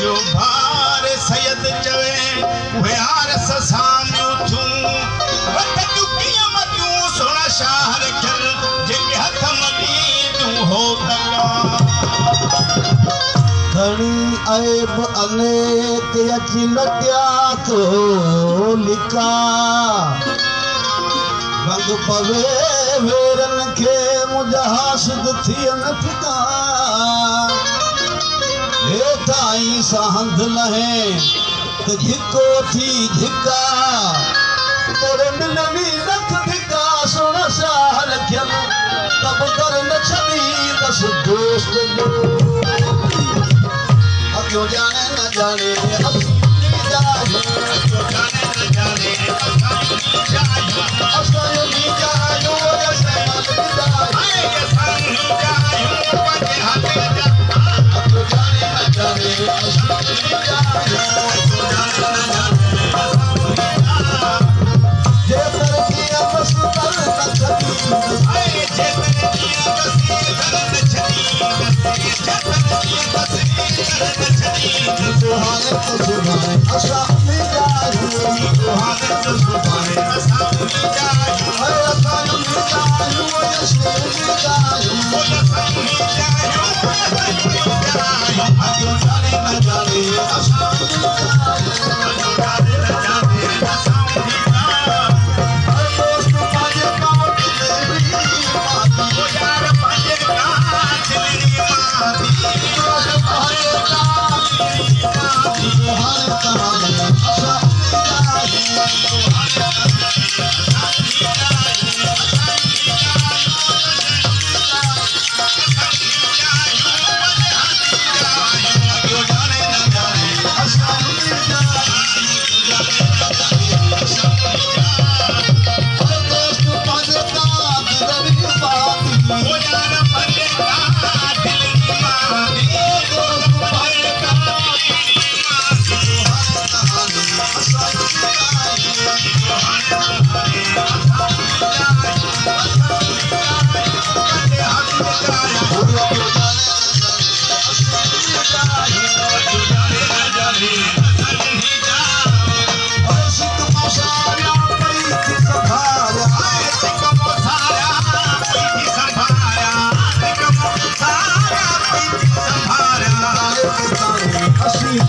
جو ڀار سيد چوي اهي آرس سامهون ٿيون وٺ چڪيءَ متيون سڻ شاهه رکيل جيڪي هٿ مڏي تون هو گهڻي ايب انيڪ اچي لٽيا تو لڪا. رنگ پوي ويرن کي منهنجا حاسد ٿين ڦڪا هيٺان سان هنڌ لهي ته ڌڪو ٿي ڌڪا توري ملني رک ڌڪا سڻ ساهه رکيل تب ڪر نه ڇڏي بس دوست جو. اڳيو ڄاڻي نه ڄاڻي اسين جايون اسان جو सुभाए अशा में जागो सुहाने तो सुभाए